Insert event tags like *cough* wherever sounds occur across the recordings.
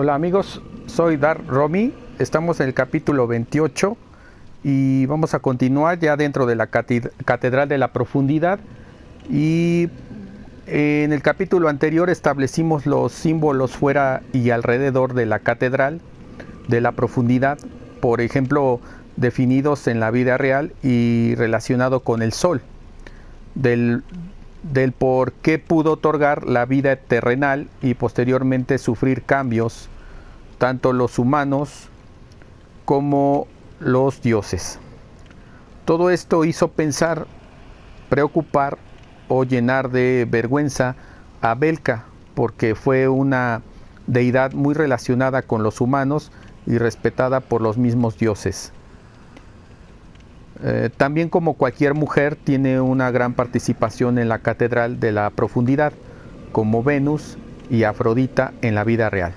Hola amigos, soy Dar Romy, estamos en el capítulo 28 y vamos a continuar ya dentro de la Catedral de la Profundidad. Y en el capítulo anterior establecimos los símbolos fuera y alrededor de la Catedral de la Profundidad, por ejemplo, definidos en la vida real y relacionado con el Sol, del, del por qué pudo otorgar la vida terrenal y posteriormente sufrir cambios, tanto los humanos como los dioses. Todo esto hizo pensar, preocupar o llenar de vergüenza a Belka, porque fue una deidad muy relacionada con los humanos y respetada por los mismos dioses. Eh, también como cualquier mujer tiene una gran participación en la Catedral de la Profundidad, como Venus y Afrodita en la vida real.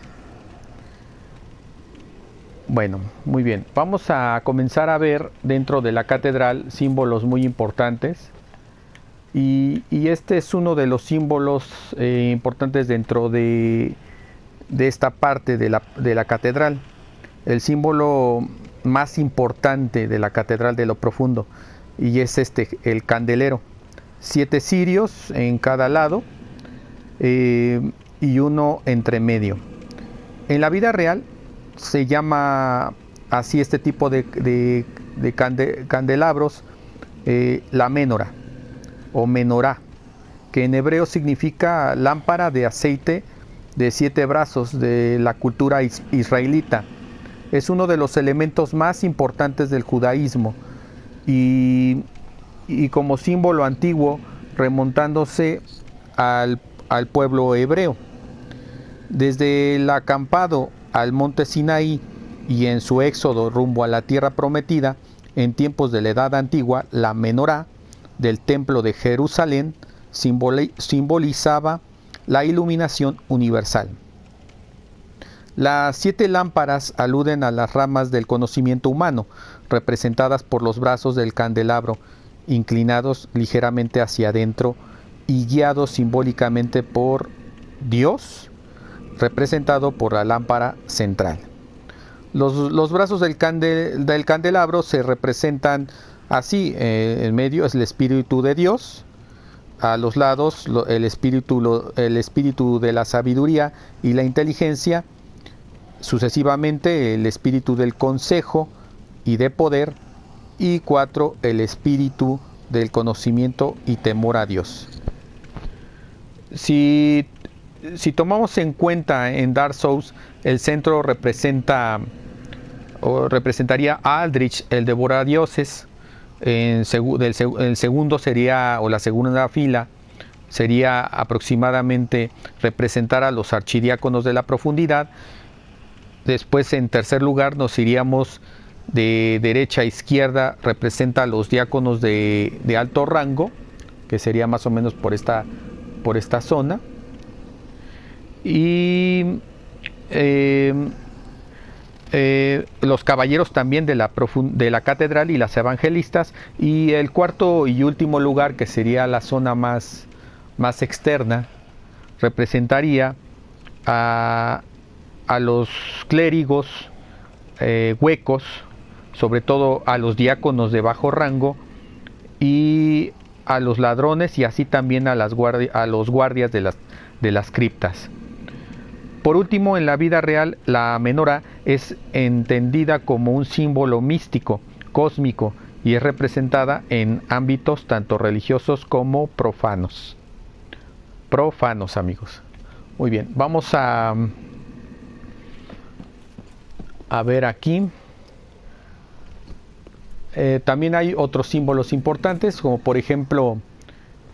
Bueno, muy bien. Vamos a comenzar a ver dentro de la catedral símbolos muy importantes. Y, este es uno de los símbolos eh, importantes dentro de, esta parte de la, de la catedral. El símbolo más importante de la Catedral de lo Profundo y es este, el candelero. Siete cirios en cada lado eh, y uno entre medio. En la vida real se llama así este tipo de, candelabros eh, la menora o menorá, que en hebreo significa lámpara de aceite de siete brazos de la cultura israelita es uno de los elementos más importantes del judaísmo y, como símbolo antiguo remontándose al, al, pueblo hebreo. Desde el acampado al monte Sinaí y en su éxodo rumbo a la tierra prometida, en tiempos de la Edad Antigua, la menorá del templo de Jerusalén simbolizaba la iluminación universal. Las siete lámparas aluden a las ramas del conocimiento humano, representadas por los brazos del candelabro, inclinados ligeramente hacia adentro y guiados simbólicamente por Dios, representado por la lámpara central. Los, brazos del, del, candelabro se representan así, eh, en medio es el Espíritu de Dios, a los lados el, espíritu, el espíritu de la sabiduría y la inteligencia, sucesivamente el espíritu del consejo y de poder y cuatro el espíritu del conocimiento y temor a Dios. Si, si tomamos en cuenta en Dark Souls el centro representa o representaría a Aldrich, el dioses en el segundo sería, o la segunda fila, sería aproximadamente representar a los archidiáconos de la profundidad Después, en tercer lugar, nos iríamos de derecha a izquierda, representa a los diáconos de, alto rango, que sería más o menos por esta, por esta zona. Y eh, eh, los caballeros también de la, de la catedral y las evangelistas. Y el cuarto y último lugar, que sería la zona más, más externa, representaría a, a los clérigos eh, huecos, sobre todo a los diáconos de bajo rango y a los ladrones y así también a, las a los guardias de las, de las criptas. Por último, en la vida real, la menora es entendida como un símbolo místico, cósmico, y es representada en ámbitos tanto religiosos como profanos. Profanos, amigos. Muy bien, vamos a a ver aquí. Eh, también hay otros símbolos importantes, como por ejemplo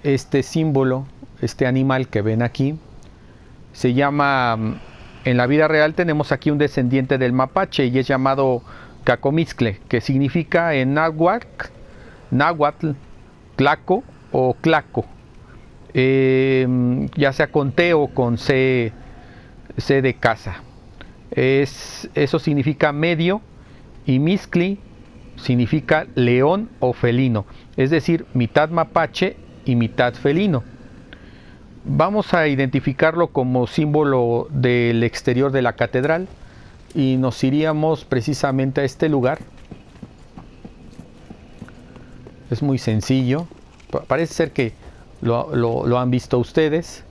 este símbolo, este animal que ven aquí, se llama, en la vida real tenemos aquí un descendiente del mapache y es llamado Cacomizcle, que significa en náhuatl, náhuatl, claco o claco, eh, ya sea con T o con C, C de casa. Es, eso significa medio y Miscli significa león o felino, es decir, mitad mapache y mitad felino. Vamos a identificarlo como símbolo del exterior de la catedral y nos iríamos precisamente a este lugar. Es muy sencillo. Parece ser que lo, han visto ustedes.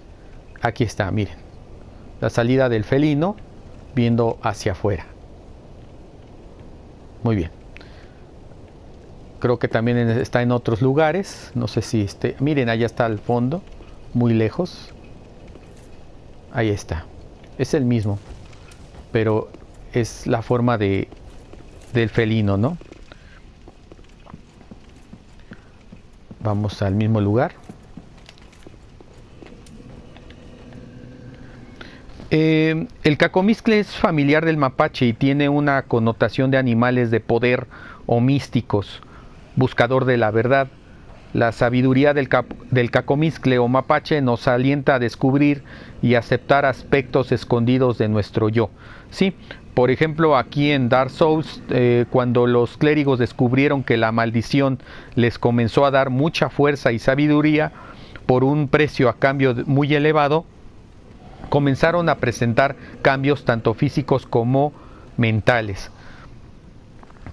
Aquí está, miren. La salida del felino viendo hacia afuera. Muy bien. Creo que también está en otros lugares. No sé si este. Miren, allá está al fondo, muy lejos. Ahí está. Es el mismo, pero es la forma de del felino, ¿no? Vamos al mismo lugar. Eh, el cacomiscle es familiar del mapache y tiene una connotación de animales de poder o místicos, buscador de la verdad. La sabiduría del, del cacomiscle o mapache nos alienta a descubrir y aceptar aspectos escondidos de nuestro yo. Sí, por ejemplo, aquí en Dark Souls, eh, cuando los clérigos descubrieron que la maldición les comenzó a dar mucha fuerza y sabiduría por un precio a cambio muy elevado, comenzaron a presentar cambios tanto físicos como mentales,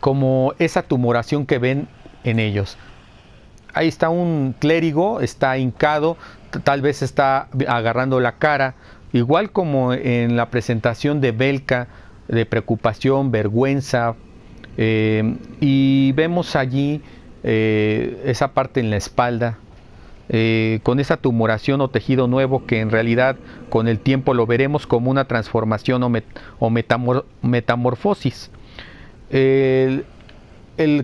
como esa tumoración que ven en ellos. Ahí está un clérigo, está hincado, tal vez está agarrando la cara, igual como en la presentación de Belka, de preocupación, vergüenza, eh, y vemos allí eh, esa parte en la espalda, eh, con esa tumoración o tejido nuevo que en realidad con el tiempo lo veremos como una transformación o, metamorfosis. El,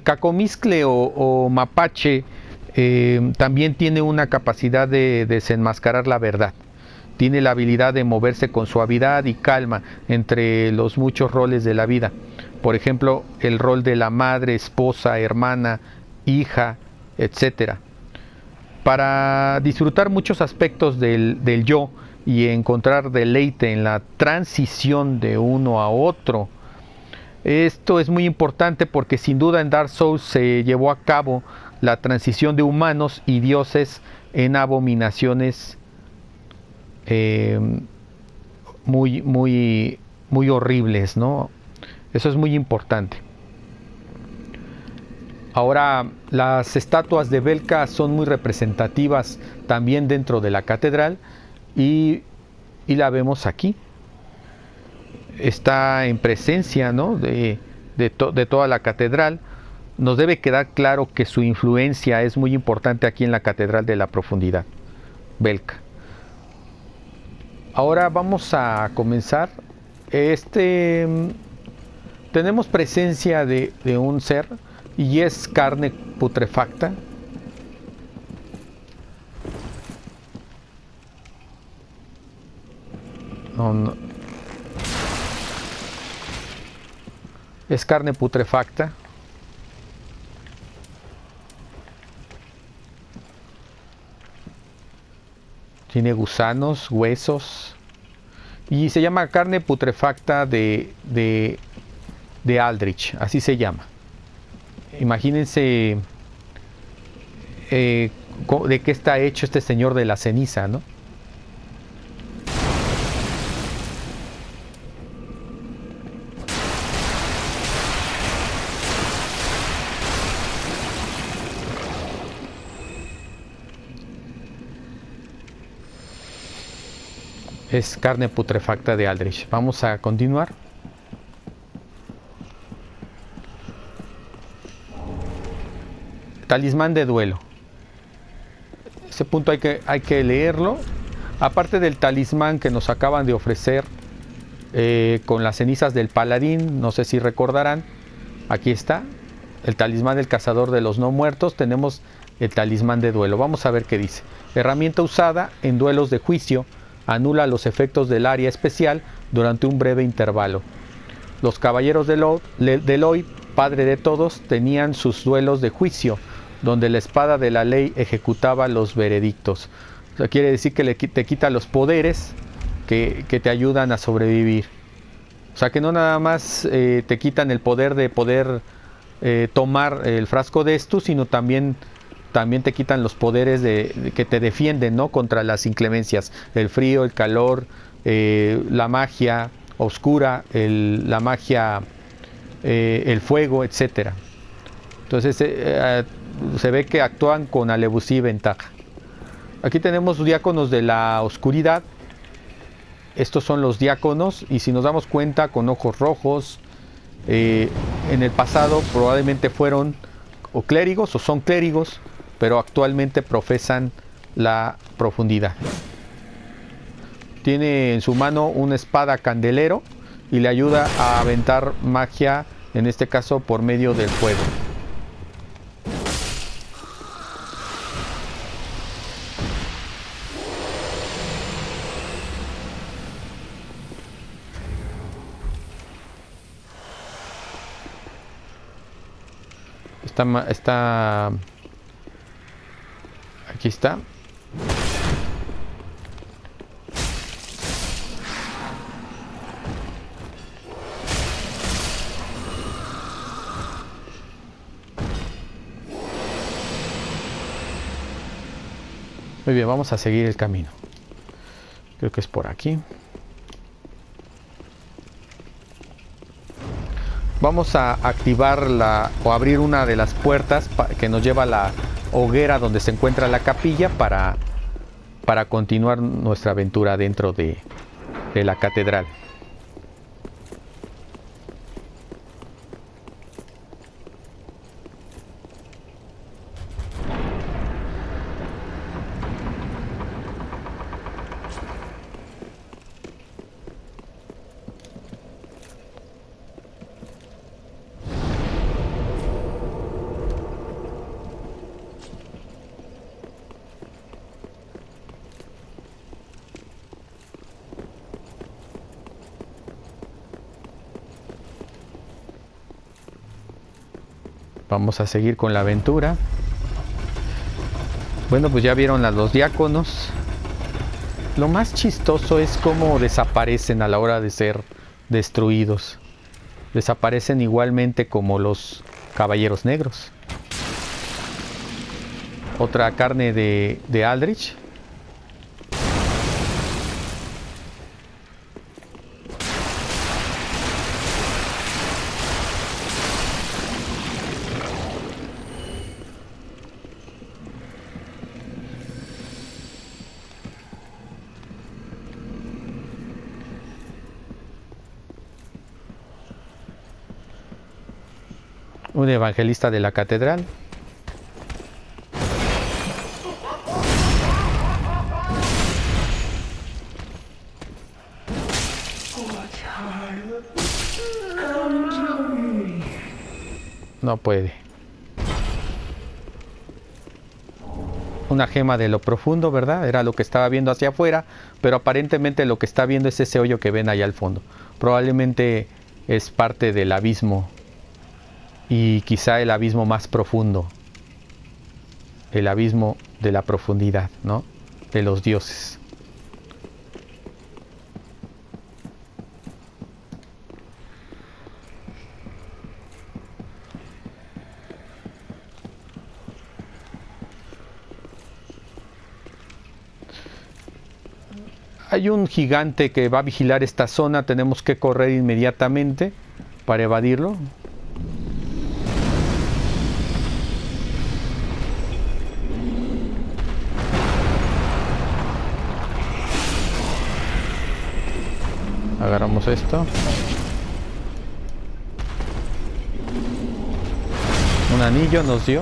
cacomiscle o, mapache eh, también tiene una capacidad de desenmascarar la verdad. Tiene la habilidad de moverse con suavidad y calma entre los muchos roles de la vida. Por ejemplo, el rol de la madre, esposa, hermana, hija, etcétera para disfrutar muchos aspectos del, yo y encontrar deleite en la transición de uno a otro. Esto es muy importante porque sin duda en Dark Souls se llevó a cabo la transición de humanos y dioses en abominaciones eh, muy, muy, muy horribles, ¿no? Eso es muy importante. Ahora, las estatuas de Belka son muy representativas también dentro de la catedral y, la vemos aquí. Está en presencia de, de toda la catedral. Nos debe quedar claro que su influencia es muy importante aquí en la Catedral de la Profundidad, Belka. Ahora vamos a comenzar. Este tenemos presencia de, un ser y es carne putrefacta. Es carne putrefacta. Tiene gusanos, huesos. Y se llama carne putrefacta de, de, Aldrich, así se llama imagínense eh, de qué está hecho este señor de la ceniza, ¿no? Es carne putrefacta de Aldrich. Vamos a continuar. Talismán de duelo. Ese punto hay que, hay que leerlo. Aparte del talismán que nos acaban de ofrecer eh, con las cenizas del paladín, no sé si recordarán, aquí está, el talismán del cazador de los no muertos, tenemos el talismán de duelo. Vamos a ver qué dice. Herramienta usada en duelos de juicio, anula los efectos del área especial durante un breve intervalo. Los caballeros de Lloyd, padre de todos, tenían sus duelos de juicio donde la espada de la ley ejecutaba los veredictos. O sea, quiere decir que le, te quita los poderes que, te ayudan a sobrevivir. O sea, que no nada más eh, te quitan el poder de poder eh, tomar el frasco de esto, sino también también te quitan los poderes de, que te defienden, ¿no? Contra las inclemencias, el frío, el calor, eh, la magia oscura, la magia, eh, el fuego, etcétera. Entonces eh, se ve que actúan con alevosía y ventaja. Aquí tenemos diáconos de la oscuridad. Estos son los diáconos y si nos damos cuenta con ojos rojos, en el pasado probablemente fueron o clérigos o son clérigos, pero actualmente profesan la profundidad. Tiene en su mano una espada candelero y le ayuda a aventar magia, en este caso por medio del fuego. Está, Aquí está. Muy bien, vamos a seguir el camino. Creo que es por aquí. Vamos a activar la o abrir una de las puertas que nos lleva a la hoguera donde se encuentra la capilla para, para continuar nuestra aventura dentro de, de la catedral. Vamos a seguir con la aventura. Bueno, pues ya vieron a los diáconos. Lo más chistoso es cómo desaparecen a la hora de ser destruidos. Desaparecen igualmente como los caballeros negros. Otra carne de, de Aldrich. Un evangelista de la catedral. No puede. Una gema de lo profundo, ¿verdad? Era lo que estaba viendo hacia afuera, pero aparentemente lo que está viendo es ese hoyo que ven ahí al fondo. Probablemente es parte del abismo y quizá el abismo más profundo, el abismo de la profundidad, ¿no? De los dioses. Hay un gigante que va a vigilar esta zona, tenemos que correr inmediatamente para evadirlo. Esto. Un anillo nos dio.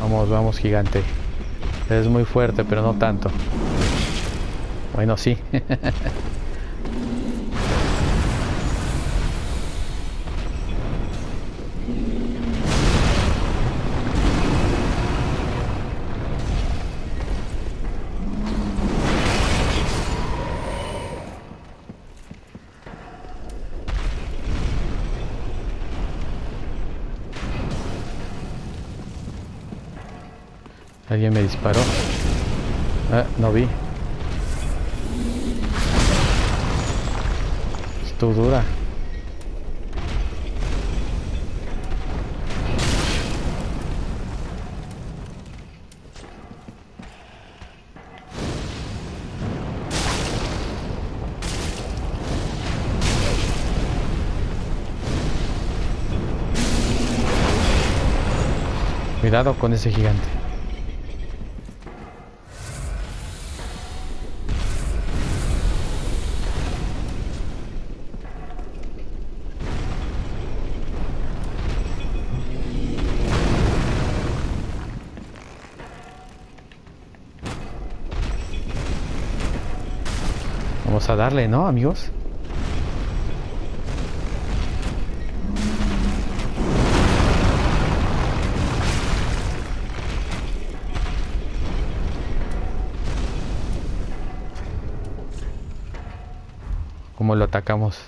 Vamos vamos gigante. Es muy fuerte pero no tanto. Bueno sí *laughs* Alguien me disparó. Ah, no vi. Estuvo dura. Cuidado con ese gigante. A darle, ¿no, amigos? ¿Cómo lo atacamos?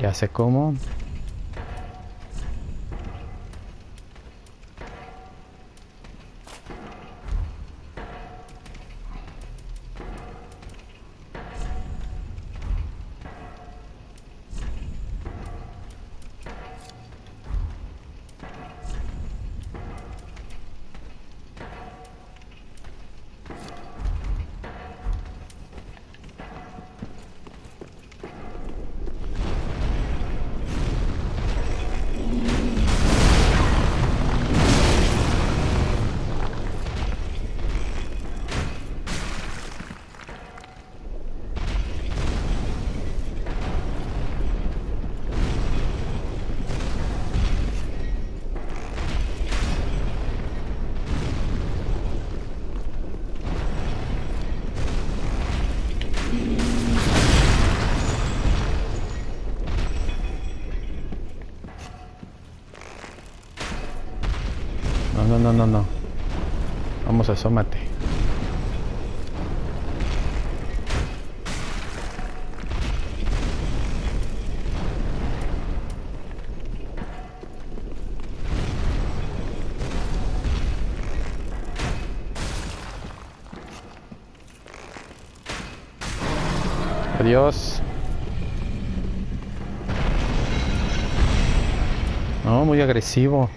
Ya sé cómo. No, no, no. Vamos, asómate. Adiós. No, muy agresivo.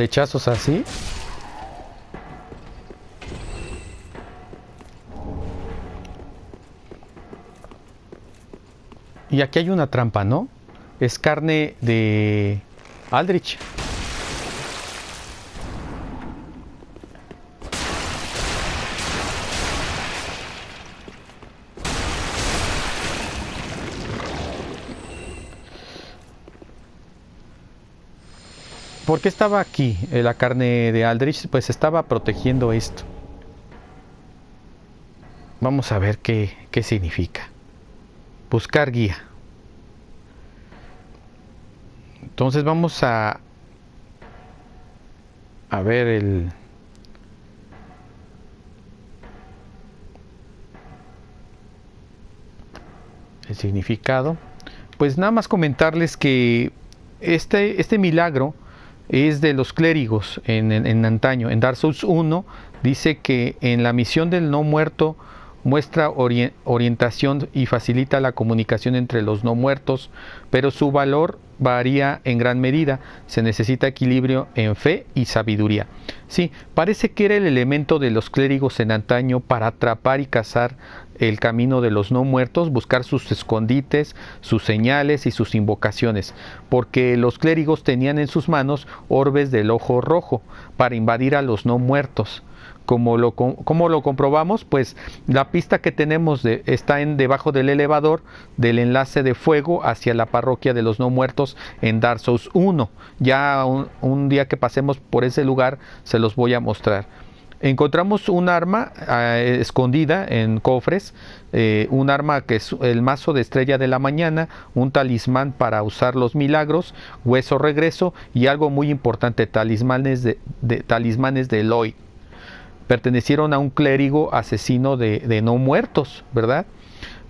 Flechazos así. Y aquí hay una trampa, ¿no? Es carne de Aldrich. ¿Por qué estaba aquí eh, la carne de Aldrich? Pues estaba protegiendo esto. Vamos a ver qué, qué significa. Buscar guía. Entonces vamos a a ver el el significado. Pues nada más comentarles que este, este milagro es de los clérigos en, en, antaño. En Dark Souls 1 dice que en la misión del no muerto muestra ori orientación y facilita la comunicación entre los no muertos, pero su valor varía en gran medida. Se necesita equilibrio en fe y sabiduría. Sí, parece que era el elemento de los clérigos en antaño para atrapar y cazar el camino de los no muertos, buscar sus escondites, sus señales y sus invocaciones, porque los clérigos tenían en sus manos orbes del ojo rojo para invadir a los no muertos. Como lo, comprobamos, pues la pista que tenemos está en debajo del elevador del enlace de fuego hacia la parroquia de los no muertos en Dark Souls 1. Ya un, día que pasemos por ese lugar se los voy a mostrar encontramos un arma eh, escondida en cofres, eh, un arma que es el mazo de estrella de la mañana, un talismán para usar los milagros, hueso regreso y algo muy importante, talismanes de, de talismanes de Eloy. Pertenecieron a un clérigo asesino de, no muertos, ¿verdad?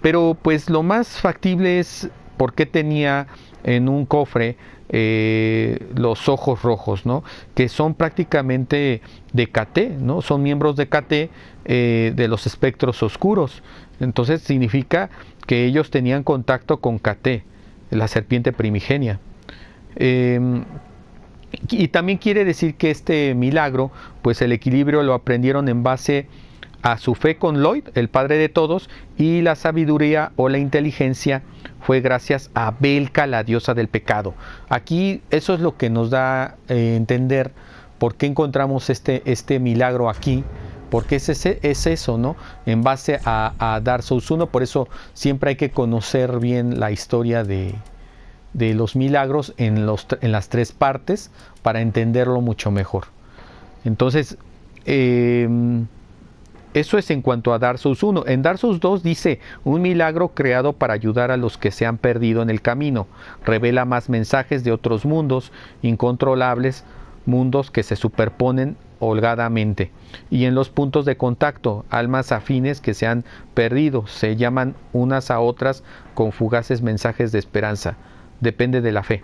Pero pues lo más factible es por qué tenía en un cofre eh, los ojos rojos, ¿no? Que son prácticamente de KT, ¿no? Son miembros de KT eh, de los espectros oscuros. Entonces significa que ellos tenían contacto con KT, la serpiente primigenia. Em, y también quiere decir que este milagro, pues el equilibrio lo aprendieron en base a su fe con Lloyd, el padre de todos, y la sabiduría o la inteligencia fue gracias a Belka, la diosa del pecado. Aquí eso es lo que nos da a eh, entender por qué encontramos este, este milagro aquí, porque es, es eso, ¿no? En base a, a Dark Souls 1, por eso siempre hay que conocer bien la historia de, de los milagros en, los, en las tres partes para entenderlo mucho mejor. Entonces, em, eso es en cuanto a Dark Souls 1. En Dark Souls 2 dice, un milagro creado para ayudar a los que se han perdido en el camino. Revela más mensajes de otros mundos incontrolables, mundos que se superponen holgadamente. Y en los puntos de contacto, almas afines que se han perdido, se llaman unas a otras con fugaces mensajes de esperanza depende de la fe.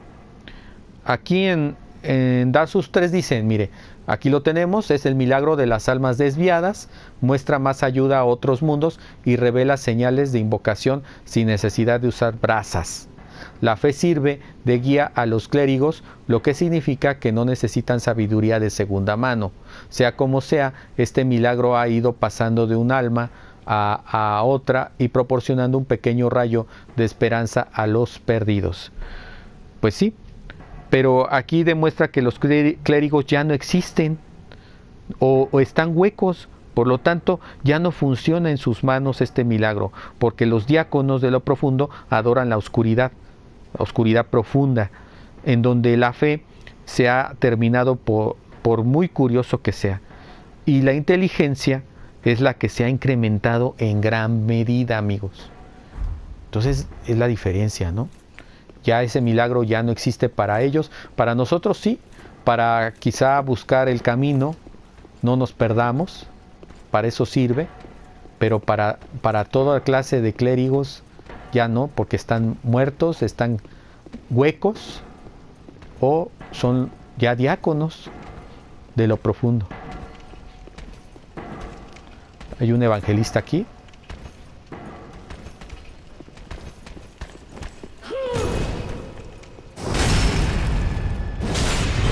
Aquí en, en Darsus 3 dicen, mire, aquí lo tenemos, es el milagro de las almas desviadas, muestra más ayuda a otros mundos y revela señales de invocación sin necesidad de usar brasas. La fe sirve de guía a los clérigos, lo que significa que no necesitan sabiduría de segunda mano. Sea como sea, este milagro ha ido pasando de un alma a, otra y proporcionando un pequeño rayo de esperanza a los perdidos. Pues sí, pero aquí demuestra que los clérigos ya no existen o, están huecos, por lo tanto, ya no funciona en sus manos este milagro, porque los diáconos de lo profundo adoran la oscuridad, la oscuridad profunda, en donde la fe se ha terminado por, por muy curioso que sea. Y la inteligencia es la que se ha incrementado en gran medida, amigos. Entonces es la diferencia, ¿no? Ya ese milagro ya no existe para ellos, para nosotros sí, para quizá buscar el camino, no nos perdamos, para eso sirve, pero para, para toda clase de clérigos ya no, porque están muertos, están huecos o son ya diáconos de lo profundo. Hay un evangelista aquí.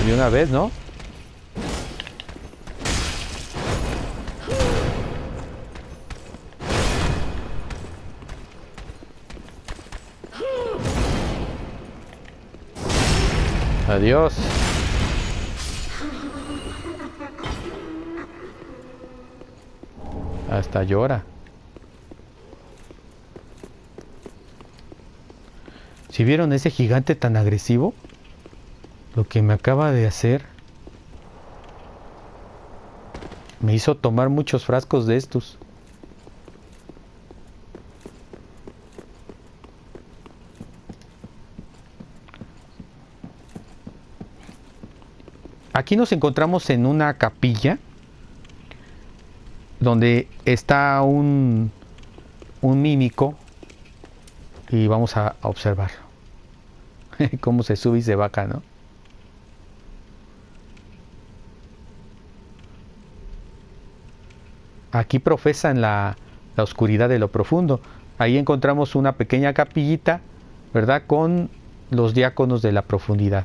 De una vez, ¿no? Adiós. Hasta llora. Si vieron ese gigante tan agresivo, lo que me acaba de hacer me hizo tomar muchos frascos de estos. Aquí nos encontramos en una capilla donde está un, un mímico y vamos a, observar *laughs* cómo se sube y se baja, ¿no? Aquí profesan la, la oscuridad de lo profundo. Ahí encontramos una pequeña capillita, ¿verdad? Con los diáconos de la profundidad.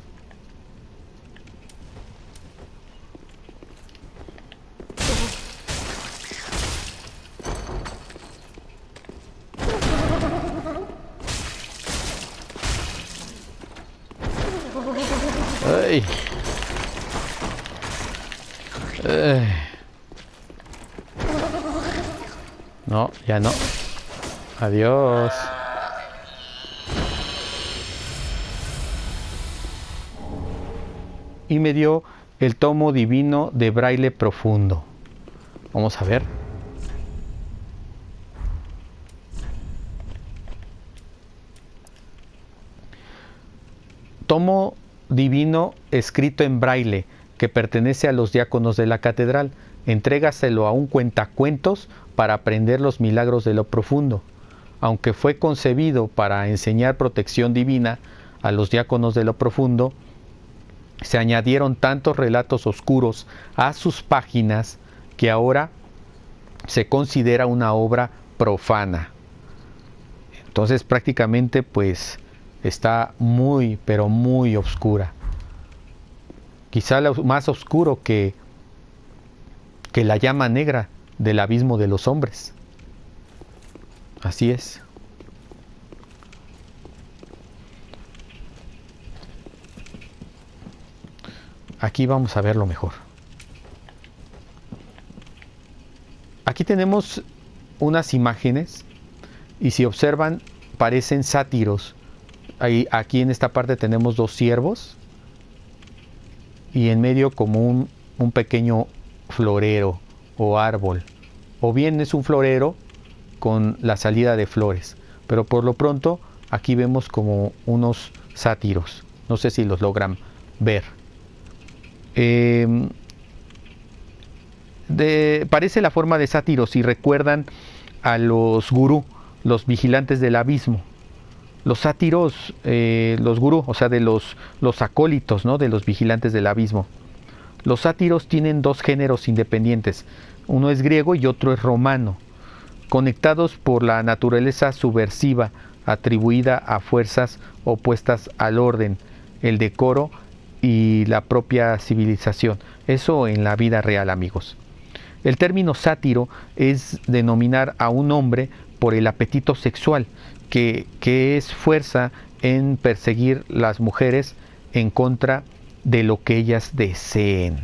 No, ya no. Adiós. Y me dio el tomo divino de braille profundo. Vamos a ver. Tomo divino escrito en braille que pertenece a los diáconos de la catedral. Entrégaselo a un cuentacuentos para aprender los milagros de lo profundo. Aunque fue concebido para enseñar protección divina a los diáconos de lo profundo, se añadieron tantos relatos oscuros a sus páginas que ahora se considera una obra profana. Entonces prácticamente pues está muy, pero muy oscura. Quizá lo más oscuro que, que la llama negra del abismo de los hombres. Así es. Aquí vamos a verlo mejor. Aquí tenemos unas imágenes y si observan parecen sátiros. Ahí, aquí en esta parte tenemos dos ciervos y en medio como un, un pequeño florero o árbol. O bien es un florero con la salida de flores. Pero por lo pronto aquí vemos como unos sátiros. No sé si los logran ver. Em, parece la forma de sátiros y recuerdan a los gurú, los vigilantes del abismo. Los sátiros, eh, los gurú, o sea, de los, los acólitos, ¿no? De los vigilantes del abismo. Los sátiros tienen dos géneros independientes. Uno es griego y otro es romano conectados por la naturaleza subversiva atribuida a fuerzas opuestas al orden, el decoro y la propia civilización. Eso en la vida real, amigos. El término sátiro es denominar a un hombre por el apetito sexual, que, que es fuerza en perseguir las mujeres en contra de lo que ellas deseen.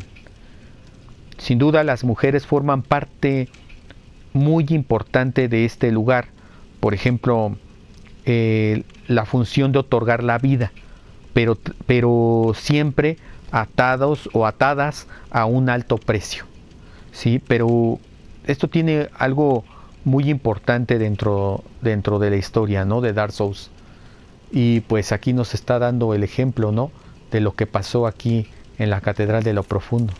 Sin duda las mujeres forman parte muy importante de este lugar. Por ejemplo, eh, la función de otorgar la vida, pero, pero siempre atados o atadas a un alto precio. ¿sí? Pero esto tiene algo muy importante dentro, dentro de la historia ¿no? de Dark Souls. Y pues aquí nos está dando el ejemplo ¿no? de lo que pasó aquí en la Catedral de lo Profundo.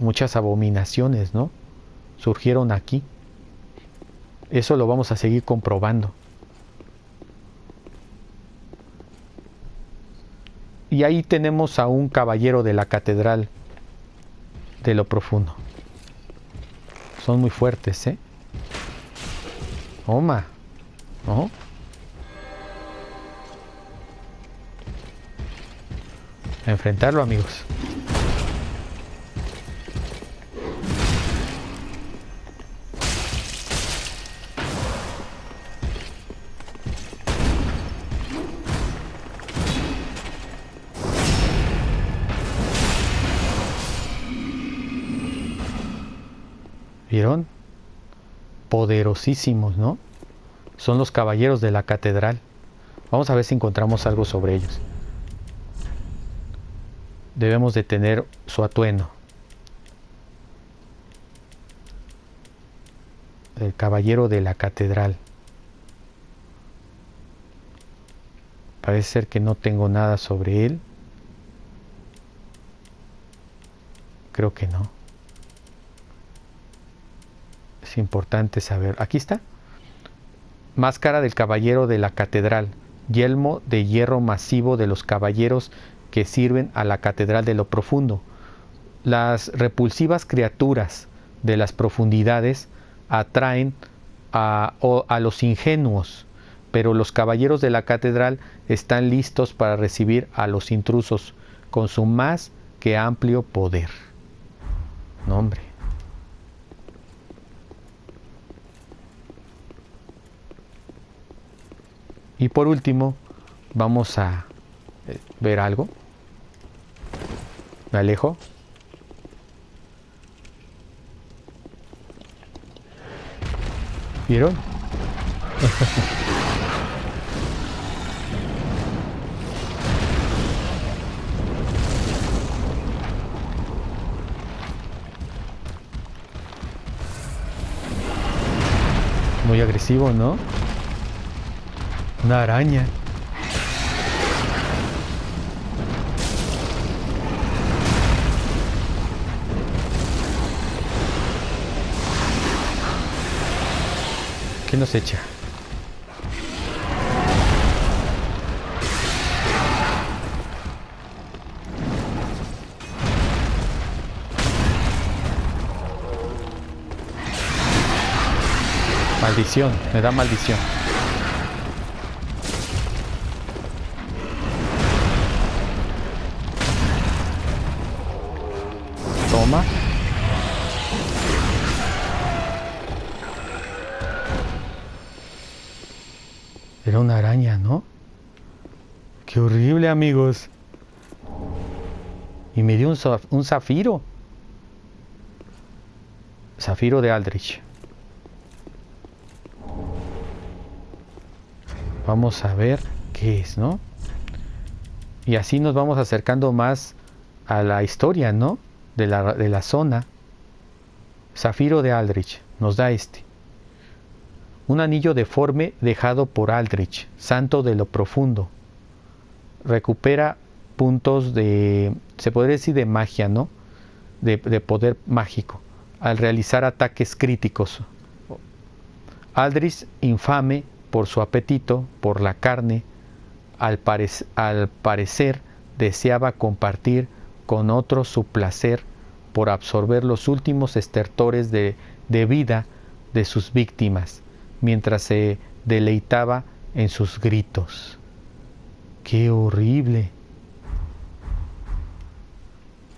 Muchas abominaciones, ¿no? Surgieron aquí. Eso lo vamos a seguir comprobando. Y ahí tenemos a un caballero de la catedral de lo profundo. Son muy fuertes, ¿eh? Oma. ¿No? enfrentarlo, amigos. Poderosísimos, ¿no? Son los caballeros de la catedral. Vamos a ver si encontramos algo sobre ellos. Debemos de tener su atuendo. El caballero de la catedral. Parece ser que no tengo nada sobre él. Creo que no es importante saber. Aquí está. Máscara del caballero de la catedral. Yelmo de hierro masivo de los caballeros que sirven a la catedral de lo profundo. Las repulsivas criaturas de las profundidades atraen a, a los ingenuos, pero los caballeros de la catedral están listos para recibir a los intrusos con su más que amplio poder. Nombre. Y por último, vamos a eh, ver algo. Me alejo. ¿Vieron? *laughs* Muy agresivo, ¿no? Una araña. ¿Qué nos echa? Maldición, me da maldición. Amigos. Y me dio un, un zafiro. Zafiro de Aldrich. Vamos a ver qué es, ¿no? Y así nos vamos acercando más a la historia, ¿no? De la, de la zona. Zafiro de Aldrich nos da este. Un anillo deforme dejado por Aldrich, santo de lo profundo. Recupera puntos de, se podría decir de magia, ¿no? De, de poder mágico, al realizar ataques críticos. Aldrich, infame, por su apetito por la carne, al, parecer deseaba compartir con otros su placer por absorber los últimos estertores de, de vida de sus víctimas, mientras se deleitaba en sus gritos. ¡Qué horrible!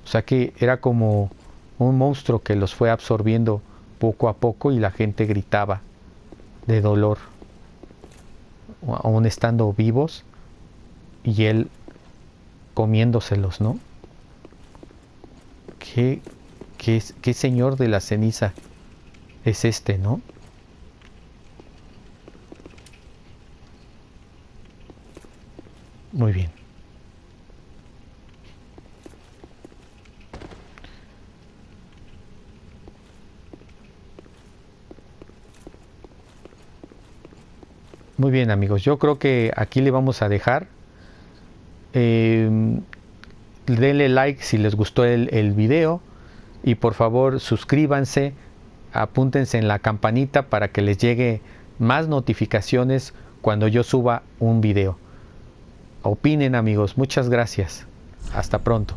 O sea que era como un monstruo que los fue absorbiendo poco a poco y la gente gritaba de dolor aún estando vivos, y él comiéndoselos, ¿no? ¿Qué, qué, qué señor de la ceniza es este, no? Muy bien. Muy bien amigos, yo creo que aquí le vamos a dejar. Eh, denle like si les gustó el, el video y por favor suscríbanse, apúntense en la campanita para que les llegue más notificaciones cuando yo suba un video. Opinen amigos, muchas gracias. Hasta pronto.